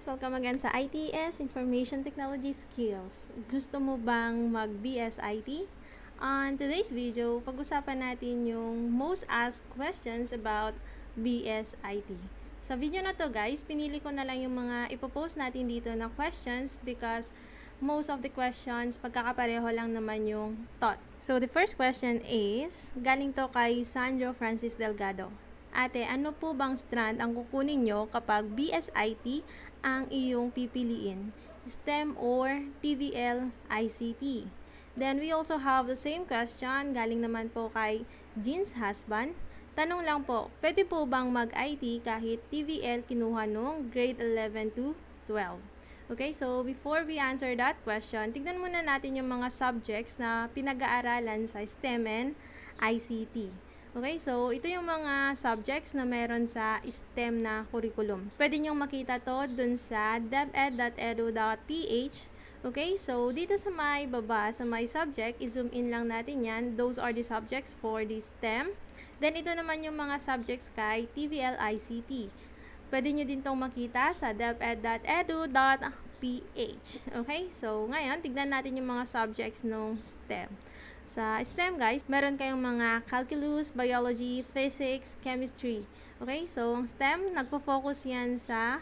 guys! Welcome again sa ITS, Information Technology Skills. Gusto mo bang mag-BS IT? On today's video, pag-usapan natin yung most asked questions about BS IT. Sa video na to guys, pinili ko na lang yung mga ipopost natin dito na questions because most of the questions, pagkakapareho lang naman yung thought. So the first question is, galing to kay Sandro Francis Delgado. Ate, ano po bang strand ang kukunin nyo kapag BSIT ang iyong pipiliin? STEM or TVL ICT? Then we also have the same question galing naman po kay Jean's husband. Tanong lang po, pwede po bang mag-IT kahit TVL kinuha nung grade 11 to 12? Okay, so before we answer that question, tignan muna natin yung mga subjects na pinag-aaralan sa STEM and ICT. Okay, so ito yung mga subjects na meron sa STEM na curriculum. Pwede nyo makita to dun sa deped.edu.ph. Okay, so dito sa may baba, sa may subject, i-zoom in lang natin yan. Those are the subjects for the STEM. Then ito naman yung mga subjects kay TVL ICT. Pwede nyo din tong makita sa deped.edu.ph. Okay, so ngayon, tignan natin yung mga subjects ng STEM. Sa STEM guys, meron kayong mga calculus, biology, physics, chemistry. Okay, so ang STEM, nagpo-focus yan sa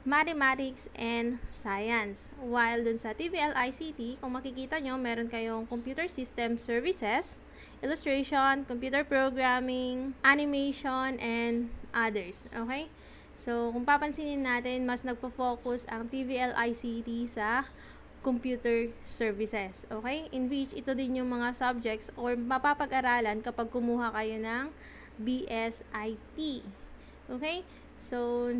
mathematics and science. While dun sa TVL ICT, kung makikita nyo, meron kayong computer system services, illustration, computer programming, animation, and others. Okay? So, kung papansinin natin, mas nagpo-focus ang TVL ICT sa computer services. Okay? In which ito din yung mga subjects or mapapag-aralan kapag kumuha kayo ng BSIT. Okay? So,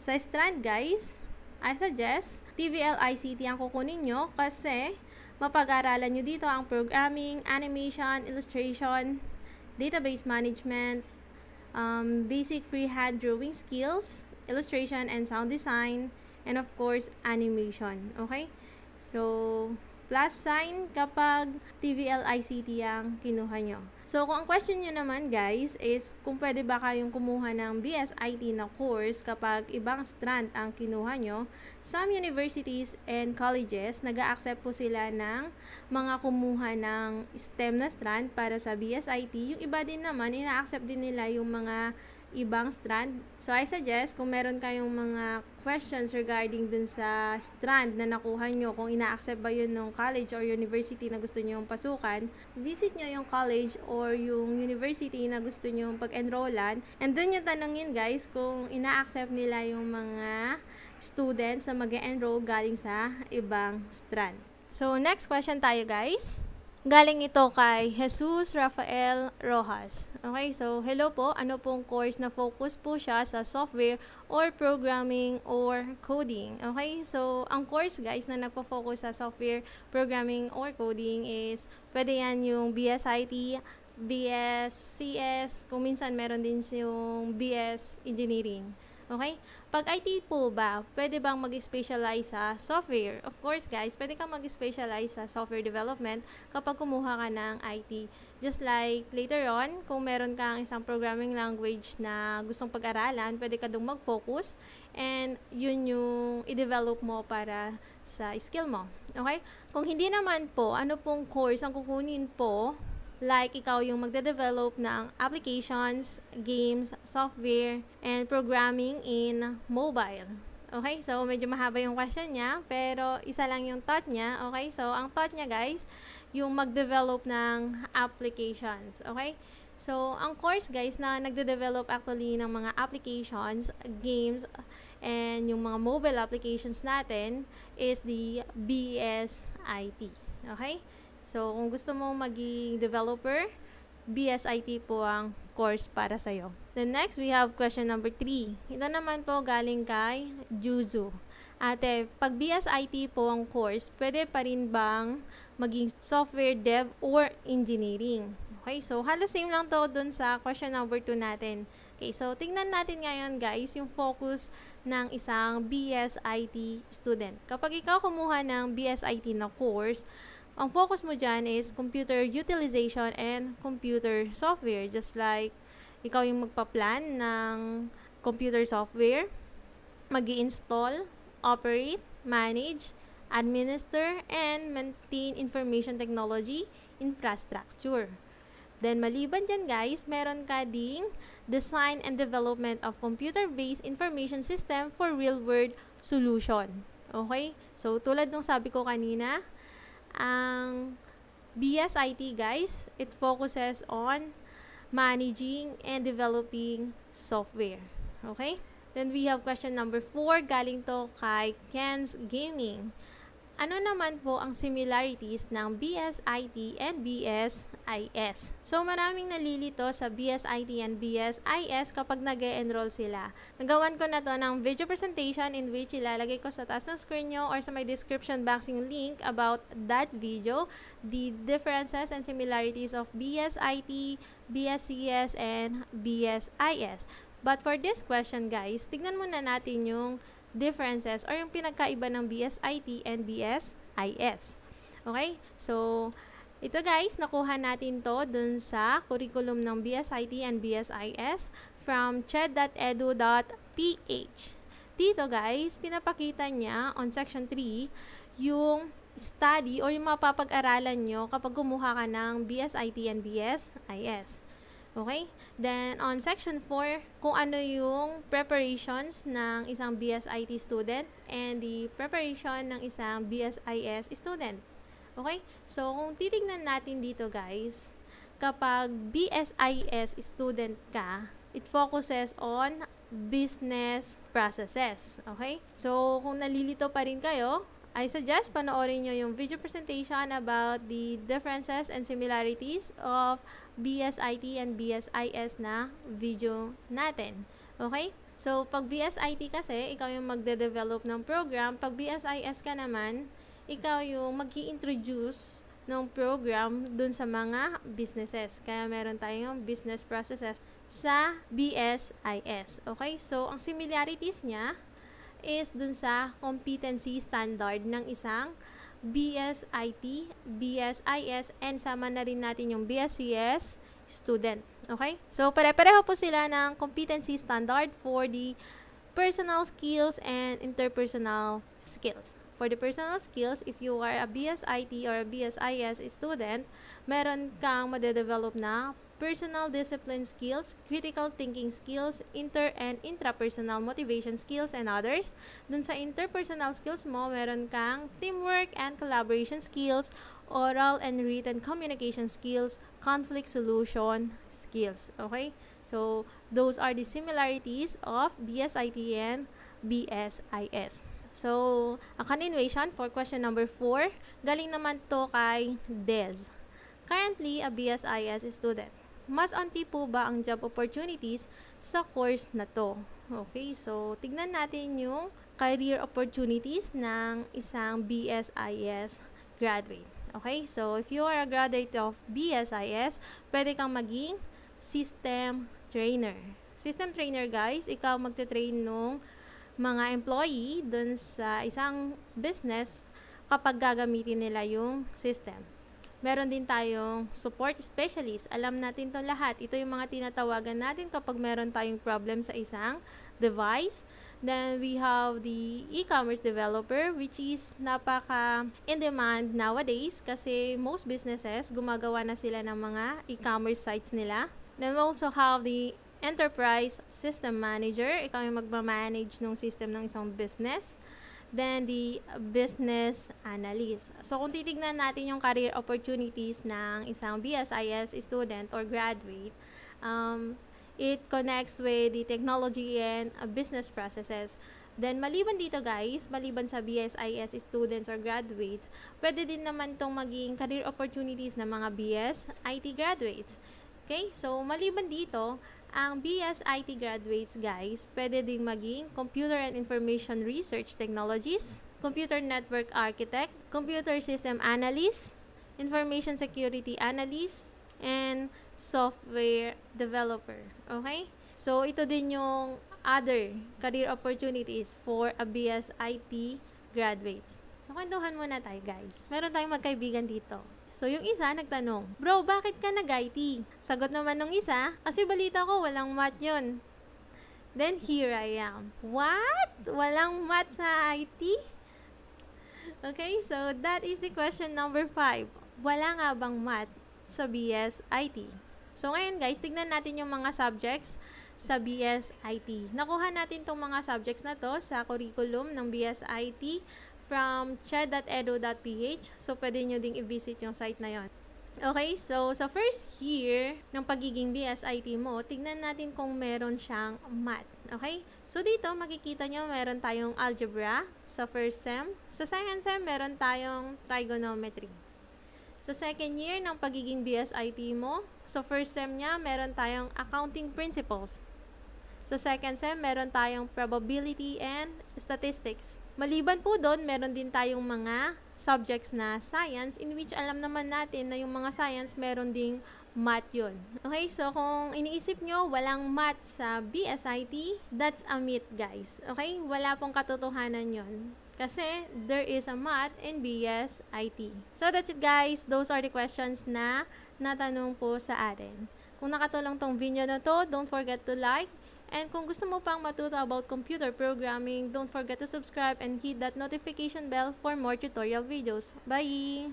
sa strand guys, I suggest TVL ICT ang kukunin nyo kasi mapag-aralan nyo dito ang programming, animation, illustration, database management, um, basic freehand drawing skills, illustration and sound design, and of course, animation. Okay? So, plus sign kapag TVL ICT ang kinuha nyo. So, kung ang question nyo naman guys is kung pwede ba kayong kumuha ng BSIT na course kapag ibang strand ang kinuha nyo, some universities and colleges nag accept po sila ng mga kumuha ng STEM na strand para sa BSIT. Yung iba din naman, ina-accept din nila yung mga ibang strand. So, I suggest kung meron kayong mga questions regarding dun sa strand na nakuha nyo, kung ina-accept ba yun ng college or university na gusto nyo pasukan, visit nyo yung college or yung university na gusto nyo pag-enrollan. And then yung tanongin guys kung ina-accept nila yung mga students na mag enroll galing sa ibang strand. So, next question tayo guys. Galing ito kay Jesus Rafael Rojas. Okay, so hello po. Ano pong course na focus po siya sa software or programming or coding? Okay, so ang course guys na nagpo-focus sa software, programming or coding is pwede yan yung BSIT, BS, CS, kung minsan meron din yung BS Engineering. Okay? Pag IT po ba, pwede bang mag-specialize sa software? Of course, guys, pwede kang mag-specialize sa software development kapag kumuha ka ng IT. Just like later on, kung meron kang isang programming language na gustong pag-aralan, pwede ka doon mag-focus and yun yung i-develop mo para sa skill mo. Okay? Kung hindi naman po, ano pong course ang kukunin po Like, ikaw yung magde-develop ng applications, games, software, and programming in mobile. Okay, so medyo mahaba yung question niya, pero isa lang yung thought niya. Okay, so ang thought niya guys, yung mag-develop ng applications. Okay, so ang course guys na nagde-develop actually ng mga applications, games, and yung mga mobile applications natin is the BSIT. Okay, So, kung gusto mo maging developer, BSIT po ang course para sa'yo. Then next, we have question number 3. Ito naman po galing kay Juzu. Ate, pag BSIT po ang course, pwede pa rin bang maging software dev or engineering? Okay, so halos same lang to dun sa question number 2 natin. Okay, so tingnan natin ngayon guys yung focus ng isang BSIT student. Kapag ikaw kumuha ng BSIT na course, ang focus mo dyan is computer utilization and computer software. Just like, ikaw yung magpa-plan ng computer software. mag install operate, manage, administer, and maintain information technology infrastructure. Then, maliban dyan guys, meron ka ding design and development of computer-based information system for real-world solution. Okay? So, tulad nung sabi ko kanina, ang BSIT guys, it focuses on managing and developing software. Okay? Then we have question number 4, galing to kay Ken's Gaming. Ano naman po ang similarities ng BSIT and BSIS? So, maraming nalilito sa BSIT and BSIS kapag nag enroll sila. Nagawan ko na to ng video presentation in which ilalagay ko sa taas ng screen nyo or sa my description box yung link about that video, the differences and similarities of BSIT, BSCS, and BSIS. But for this question guys, tignan muna natin yung differences or yung pinagkaiba ng BSIT and BSIS. Okay? So, ito guys, nakuha natin to dun sa curriculum ng BSIT and BSIS from ched.edu.ph. Dito guys, pinapakita niya on section 3 yung study or yung mapapag-aralan nyo kapag kumuha ka ng BSIT and BSIS. Okay? Then, on section 4, kung ano yung preparations ng isang BSIT student and the preparation ng isang BSIS student. Okay? So, kung titignan natin dito guys, kapag BSIS student ka, it focuses on business processes. Okay? So, kung nalilito pa rin kayo, I suggest panoorin nyo yung video presentation about the differences and similarities of BSIT and BSIS na video natin. Okay? So, pag BSIT kasi, ikaw yung magde-develop ng program. Pag BSIS ka naman, ikaw yung mag introduce ng program dun sa mga businesses. Kaya meron tayong business processes sa BSIS. Okay? So, ang similarities niya, is dun sa competency standard ng isang BSIT, BSIS, and sama na rin natin yung BSCS student. Okay? So, pare-pareho po sila ng competency standard for the personal skills and interpersonal skills. For the personal skills, if you are a BSIT or a BSIS student, meron kang madedevelop na personal discipline skills, critical thinking skills, inter and intrapersonal motivation skills, and others. Dun sa interpersonal skills mo, meron kang teamwork and collaboration skills, oral and written communication skills, conflict solution skills. Okay? So, those are the similarities of BSIT and BSIS. So, a continuation for question number 4, galing naman to kay Dez. Currently, a BSIS student mas onti po ba ang job opportunities sa course na to? Okay, so tignan natin yung career opportunities ng isang BSIS graduate. Okay, so if you are a graduate of BSIS, pwede kang maging system trainer. System trainer guys, ikaw magte-train nung mga employee dun sa isang business kapag gagamitin nila yung system. Meron din tayong support specialist. Alam natin to lahat. Ito yung mga tinatawagan natin kapag meron tayong problem sa isang device. Then we have the e-commerce developer which is napaka in demand nowadays kasi most businesses gumagawa na sila ng mga e-commerce sites nila. Then we also have the enterprise system manager. Ikaw yung magmamanage ng system ng isang business then the business analyst. So, kung titignan natin yung career opportunities ng isang BSIS student or graduate, um, it connects with the technology and uh, business processes. Then, maliban dito guys, maliban sa BSIS students or graduates, pwede din naman tong maging career opportunities ng mga BS IT graduates. Okay? So, maliban dito, ang BS IT graduates guys, pwede ding maging Computer and Information Research Technologies, Computer Network Architect, Computer System Analyst, Information Security Analyst, and Software Developer. Okay? So, ito din yung other career opportunities for a BS IT graduates. So, kwentuhan muna tayo guys. Meron tayong magkaibigan dito. So, yung isa nagtanong, Bro, bakit ka nag-IT? Sagot naman ng isa, kasi balita ko walang math yun. Then here I am. What? Walang math sa IT? Okay, so that is the question number 5. Wala nga bang math sa BS IT? So ngayon guys, tignan natin yung mga subjects sa BS IT. Nakuha natin tong mga subjects na to sa curriculum ng BS IT from ched.edu.ph. So pwede nyo ding i-visit yung site na yon. Okay, so sa first year ng pagiging BSIT mo, tignan natin kung meron siyang math. Okay? So dito makikita nyo meron tayong algebra sa first sem. Sa second sem meron tayong trigonometry. Sa second year ng pagiging BSIT mo, sa first sem niya meron tayong accounting principles. Sa second sem, meron tayong probability and statistics. Maliban po doon, meron din tayong mga subjects na science in which alam naman natin na yung mga science meron ding math yun. Okay, so kung iniisip nyo walang math sa BSIT, that's a myth guys. Okay, wala pong katotohanan yon kasi there is a math in BSIT. So that's it guys. Those are the questions na natanong po sa atin. Kung nakatulong tong video na to, don't forget to like, And kung gusto mo pang matuto about computer programming, don't forget to subscribe and hit that notification bell for more tutorial videos. Bye!